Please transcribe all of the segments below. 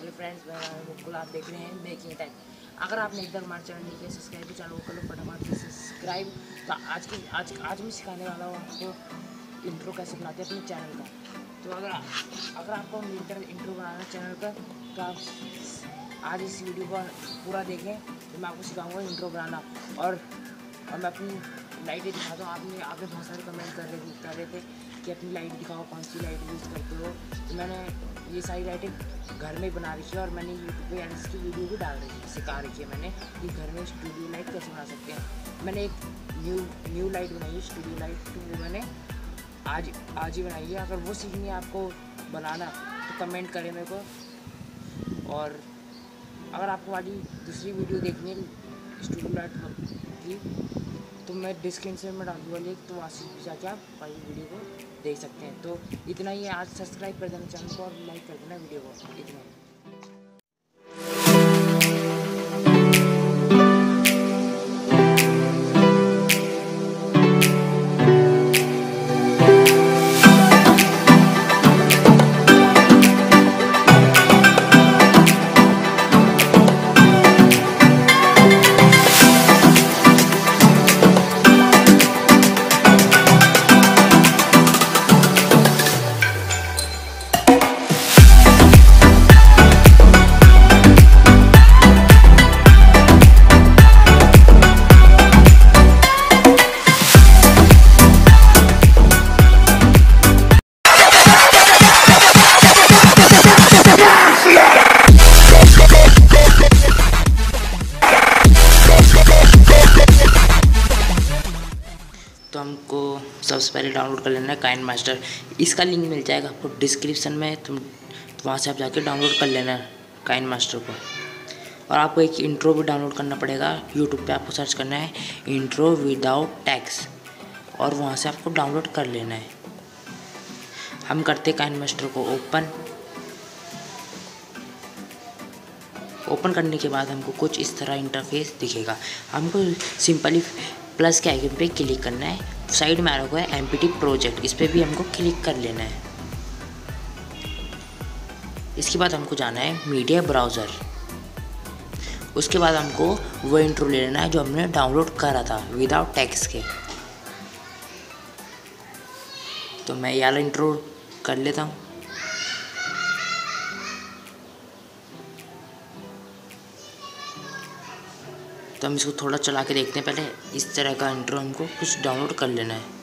Hello friends मैं मुकुल आप देख रहे हैं मेकिंग टाइम अगर आपने इधर हमारे चैनल नहीं किया सब्सक्राइब भी चैनल को फटाफट से सब्सक्राइब तो आज की, आज आज मैं सिखाने वाला हूँ आपको इंट्रो कैसे बनाते हैं अपने चैनल का. तो अगर अगर आपको मिलकर इंट्रो बनाना चैनल का तो आप आज इस वीडियो को पूरा देखें तो मैं आपको सिखाऊँगा इंट्रो बनाना. और और मैं अपनी लाइटें दिखाता हूँ. आपने आपने बहुत सारे कमेंट कर रहे कर रहे थे कि अपनी लाइट दिखाओ, कौन सी लाइट यूज़ करते हो. तो मैंने ये सारी लाइटें घर में बना रखी है और मैंने यूट्यूब पे इसकी वीडियो भी डाल रही है, सिखा रखी है मैंने कि घर में स्टूडियो लाइट कैसे बना सकते हैं। मैंने एक न्यू न्यू लाइट बनाई है स्टूडियो लाइट तो वो मैंने आज आज ही बनाई है। अगर वो सीखनी है आपको बनाना तो कमेंट करें मेरे को। और अगर आपको वाली दूसरी वीडियो देखनी है स्टूडियो लाइट की तो मैं डिस्क्रिप्शन में डाल दूँगा लिंक तो वहाँ से जाके आप भाई वीडियो को देख सकते हैं। तो इतना ही। आज सब्सक्राइब कर देना चैनल को और लाइक कर देना वीडियो को। इतना ही। डाउनलोड कर लेना है काइन मास्टर। इसका लिंक मिल जाएगा आपको डिस्क्रिप्शन में, तुम वहाँ से आप जाके डाउनलोड कर लेना है काइन मास्टर को। और आपको एक इंट्रो भी डाउनलोड करना पड़ेगा, यूट्यूब पे आपको सर्च करना है, इंट्रो विदाउट टैक्स। और वहाँ से आपको डाउनलोड कर लेना है। हम करते काइन मास्टर को ओपन। ओपन करने के बाद हमको कुछ इस तरह इंटरफेस दिखेगा। हमको सिंपली प्लस के आइकन पे क्लिक करना है। साइड में आ रखा है एमपीटी प्रोजेक्ट इस पर भी हमको क्लिक कर लेना है। इसके बाद हमको जाना है मीडिया ब्राउज़र उसके बाद हमको वो इंट्रो ले लेना है जो हमने डाउनलोड करा था विदाउट टैक्स के। तो मैं यार इंट्रो कर लेता हूँ। तो हम इसको थोड़ा चला के देखते हैं पहले। इस तरह का इंट्रो हमको कुछ डाउनलोड कर लेना है।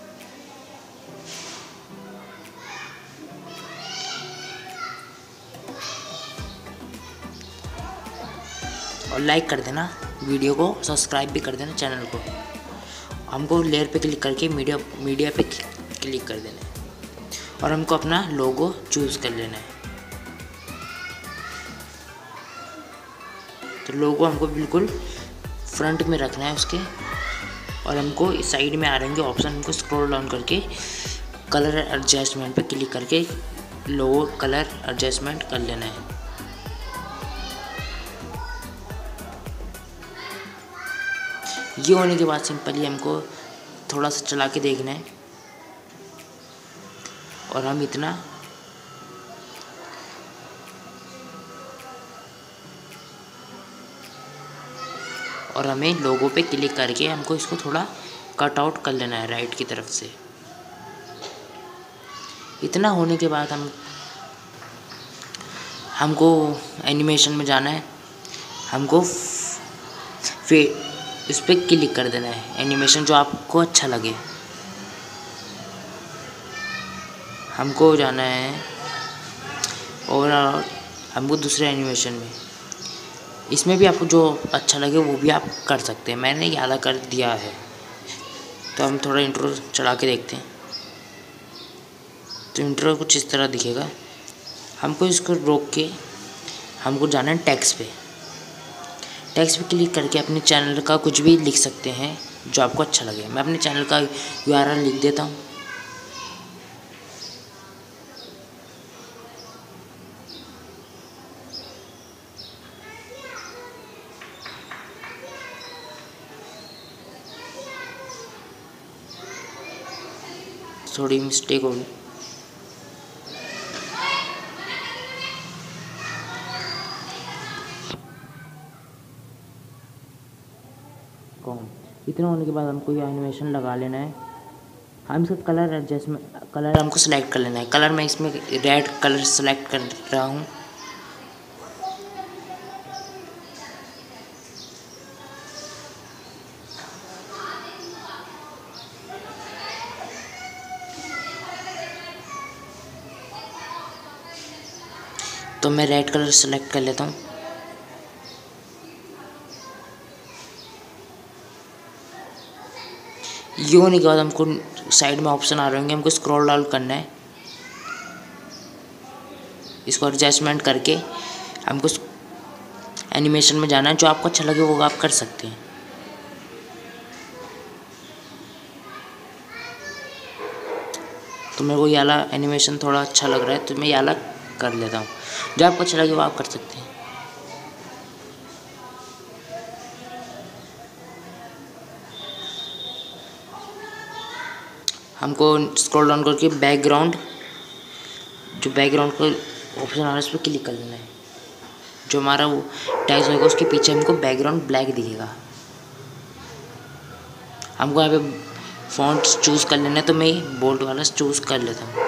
और लाइक कर देना वीडियो को सब्सक्राइब भी कर देना चैनल को। हमको लेयर पे क्लिक करके मीडिया मीडिया पे क्लिक कर देना है। और हमको अपना लोगो चूज़ कर लेना है। तो लोगो हमको बिल्कुल फ्रंट में रखना है उसके और हमको साइड में आ रहेंगे ऑप्शन हमको स्क्रॉल डाउन करके कलर एडजस्टमेंट पे क्लिक करके लो कलर एडजस्टमेंट कर लेना है। ये होने के बाद सिंपली हमको थोड़ा सा चला के देखना है। और हम इतना और हमें लोगों पे क्लिक करके हमको इसको थोड़ा कट आउट कर लेना है राइट की तरफ़ से। इतना होने के बाद हम, हमको एनिमेशन में जाना है। हमको फिर इस पर क्लिक कर देना है एनिमेशन जो आपको अच्छा लगे। हमको जाना है और, हमको दूसरे एनिमेशन में। इसमें भी आपको जो अच्छा लगे वो भी आप कर सकते हैं। मैंने याद कर दिया है। तो हम थोड़ा इंट्रो चला के देखते हैं। तो इंट्रो कुछ इस तरह दिखेगा। हमको इसको रोक के हमको जाना है टैक्स पे। टैक्स पे क्लिक करके अपने चैनल का कुछ भी लिख सकते हैं जो आपको अच्छा लगे। मैं अपने चैनल का यू लिख देता हूँ। थोड़ी मिस्टेक होगी। कौन? इतना होने के बाद हमको ये एनिमेशन लगा लेना है। हम इसका कलर एडजस्टमेंट कलर हमको सिलेक्ट कर लेना है। कलर मैं इसमें रेड कलर सेलेक्ट कर रहा हूँ। तो मैं रेड कलर सेलेक्ट कर लेता हूँ। ये होने के बाद हमको साइड में ऑप्शन आ रहे होंगे, हमको स्क्रॉल डाउन करना है। इसको एडजस्टमेंट करके हमको एनिमेशन में जाना है, जो आपको अच्छा लगे वो आप कर सकते हैं। तो मेरे को ये वाला एनिमेशन थोड़ा अच्छा लग रहा है तो मैं ये वाला कर लेता हूँ। जो आपको अच्छा लगे वो आप कर सकते हैं। हमको स्क्रॉल डाउन करके बैकग्राउंड जो बैकग्राउंड का ऑप्शन आ रहा है उस पर क्लिक कर लेना है। जो हमारा वो टैक्स होगा, उसके पीछे हमको बैकग्राउंड ब्लैक दिखेगा। हमको यहाँ पे फॉन्ट चूज़ कर लेना है तो मैं बोल्ड वाला चूज़ कर लेता हूँ।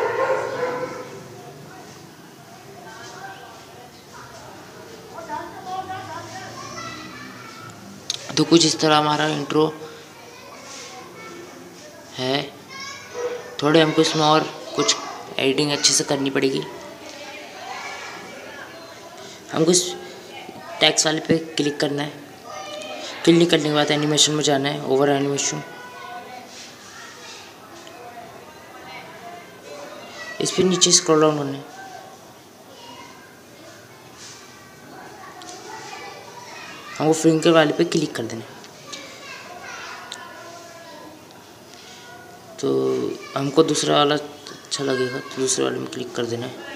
तो कुछ इस तरह हमारा इंट्रो है। थोड़े हमको इसमें और कुछ एडिटिंग अच्छे से करनी पड़ेगी। हमको इस टैक्स वाले पे क्लिक करना है। क्लिक करने के बाद एनिमेशन में जाना है ओवर एनिमेशन इस पर नीचे स्क्रॉल डाउन करना है। हमको फिंगर वाले पे क्लिक कर देना। तो हमको दूसरा वाला अच्छा लगेगा तो दूसरे वाले में क्लिक कर देना। है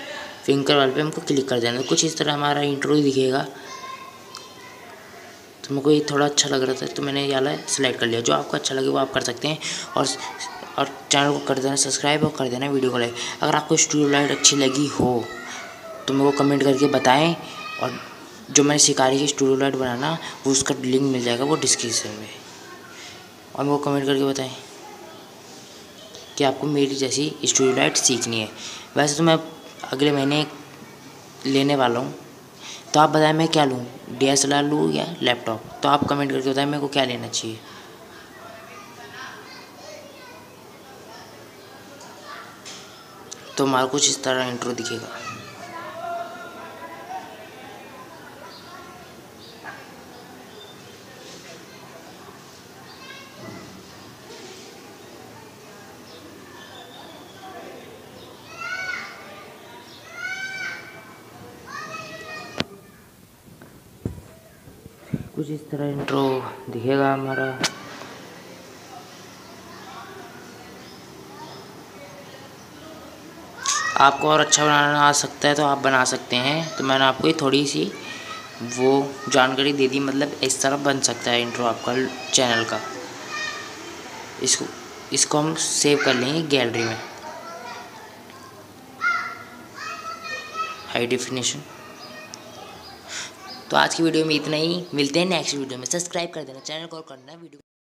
फिंगर वाले पे हमको क्लिक कर देना। कुछ इस तरह हमारा इंट्रो दिखेगा। तो मेरे को ये थोड़ा अच्छा लग रहा था तो मैंने ये वाला सेलेक्ट कर लिया। जो आपको अच्छा लगे वो आप कर सकते हैं। और और चैनल को कर देना सब्सक्राइब और कर देना वीडियो को लाइक अगर आपको स्टूडियो लाइट अच्छी लगी हो तो मेरे को कमेंट करके बताएँ। और जो मैंने रही है स्टूडियो लाइट बनाना, वो उसका लिंक मिल जाएगा वो डिस्क्रिप्शन में। और मेरे को कमेंट करके बताएँ कि आपको मेरी जैसी स्टूडियो लाइट सीखनी है। वैसे तो मैं अगले महीने लेने वाला हूँ। तो आप बताएँ मैं क्या लूँ? डी एस एल आर लूँ या लैपटॉप तो आप कमेंट करके बताएँ मेरे को क्या लेना चाहिए। तो हमारा कुछ इस तरह इंट्रो दिखेगा। कुछ इस तरह इंट्रो दिखेगा हमारा। आपको और अच्छा बनाना आ सकता है तो आप बना सकते हैं। तो मैंने आपको ये थोड़ी सी वो जानकारी दे दी मतलब इस तरह बन सकता है इंट्रो आपका चैनल का। इसको इसको हम सेव कर लेंगे गैलरी में। हाई डेफिनेशन तो आज की वीडियो में इतना ही। मिलते हैं नेक्स्ट वीडियो में। सब्सक्राइब कर देना। चैनल को और करना वीडियो।